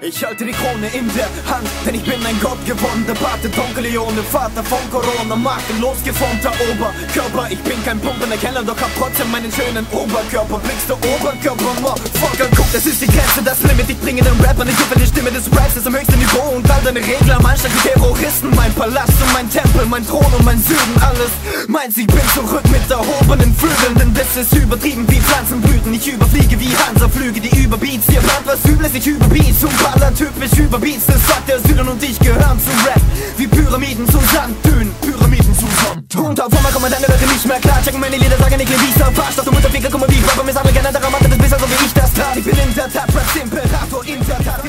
Ich halte die Krone in der Hand, denn ich bin ein Gott geworden. Der Pate Don Leone, Vater von Corona, makellos geformter Oberkörper. Ich bin kein Pump in der Keller, doch hab trotzdem meinen schönen Oberkörper. Blickst du Oberkörper, Motherfucker, guck, das ist die Grenze, das Limit. Ich bringe den Rapper nicht über die Stimme des Raps ist am höchsten Niveau und all deine Regler am Anschlag wie Terroristen. Mein Palast und mein Tempel, mein Thron und mein Süden, alles meins. Ich bin zurück mit erhobenen Flügeln, denn das ist übertrieben wie Pflanzenblüten. Ich überfliege wie Hansa-Flüge, die Überbeats. Ihr plant was Übles, ich überbeats und Baller typisch über Beats, das sagt der Süden und ich gehören zu Rap. Wie Pyramiden zu Sanddünen, Pyramiden zu Sanddünen. Und auf einmal kommen deine Leute nicht mehr klar, checken meine Lieder, sagen ich wie verarscht. Doch du Mutterficker, guck mal wie ich rappe, mir sammle gerne daran, macht das besser, so wie ich das tat. Ich bin in der Tat Raps Imperator, in der Tat,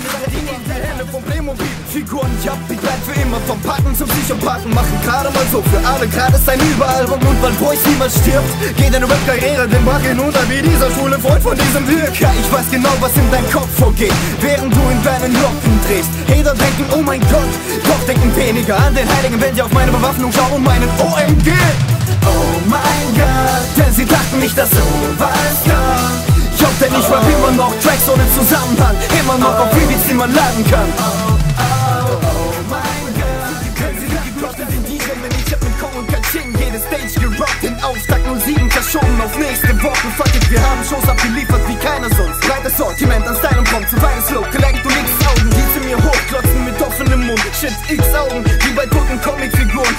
Figuren, ich hab, ich bleib für immer vom Packen zum Psychopathen, machen gerade mal so für alle, gerade ist ein Überalbum und weil Voice niemals stirbt, geht deine Rap-Karriere den Bach hinunter wie dieser schwule Freund von diesem Wirker. Ich weiß genau, was in deinem Kopf vorgeht, während du in deinen Locken drehst. Hater denken, oh mein Gott, doch denken weniger an den Heiligen, wenn sie auf meine Bewaffnung schauen und meinen OMG. Oh mein Gott, denn sie dachten nicht, dass sowas hoffe, denn ich rap immer noch Tracks ohne Zusammenhang, immer noch auf Beats, die man laden kann. Auf nächste Woche. Fuck it, wir haben Shows abgeliefert wie keiner sonst. Breites Sortiment an Style und kommt zu beides Low. Gelenkt und nix Augen, die zu mir hochklotzen mit offenem Mund. Shit, x Augen, wie bei toten Comicfiguren.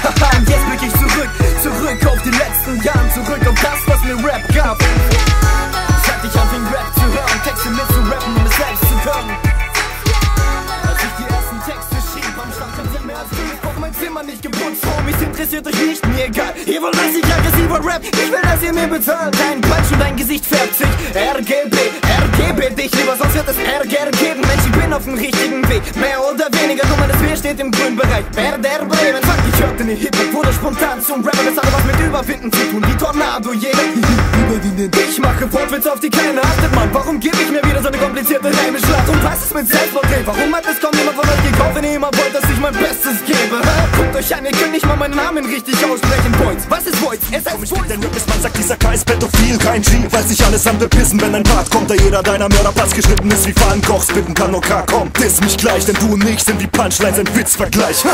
Zimmer nicht geputzt. Homies interessiert euch nicht, mir egal. Ihr wollt, dass ich aggressiver rap, ich will, dass ihr mir bezahlt. Dein Quatsch und dein Gesicht färbt sich. RGB, RGB dich lieber, sonst wird es Ärger geben. Mensch, ich bin auf dem richtigen Weg. Mehr oder weniger, nur meines W steht im grünen Bereich. Werder Bremen, fuck, ich hörte nie Hip-Hop, wurde spontan zum Rapper. Das hat was mit Überwinden zu tun, wie Tornado, jeder. Ich mache Wortwitz auf die keiner achtet, Mann. Warum gebe ich mir wieder so eine komplizierte Reime-Schlacht? Und was ist mit Selbstporträt? Warum hat es kaum jemand von euch gekauft, wenn ihr immer wollt, dass ich mein Bestes gebe? Guckt euch an, ihr könnt nicht mal meinen Namen richtig aussprechen, Boys. Was ist Boys? Es heißt Ich bin der Nürnberg, man sagt, dieser K ist pädophil, kein G. Weiß sich alles am bepissen, wenn ein Part kommt, da jeder deiner Mörderpass geschnitten ist wie Pfannenkochs. Bitten kann nur K, komm, diss mich gleich, denn du und ich sind wie Punchlines, ein Witzvergleich.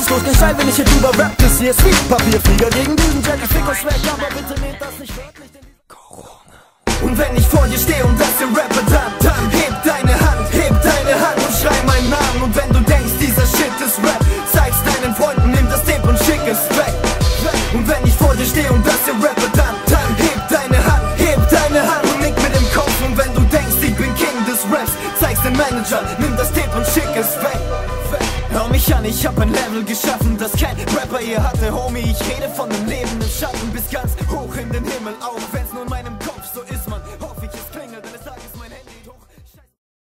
Ist los, gescheit, wenn ich hier drüber rap, das hier ist wie Papierflieger gegen diesen Jellyfick und Schreck, aber bitte nehmt das nicht wörtlich. Und wenn ich vor dir stehe und das hier rappe, dann, dann heb deine Hand, heb deine Hand und schrei meinen Namen. Und wenn du denkst, dieser Shit ist Rap, zeig's deinen Freunden, nimm das Tape und schick es weg. Und wenn ich vor dir stehe und das hier rappe, dann, dann heb deine Hand, heb deine Hand und nick mit dem Kopf. Und wenn du denkst, ich bin King des Raps, zeig's den Manager, nimm das Tape und schick es weg. An, ich hab ein Level geschaffen, das kein Rapper je hatte, Homie. Ich rede von dem Leben im Schatten bis ganz hoch in den Himmel auf.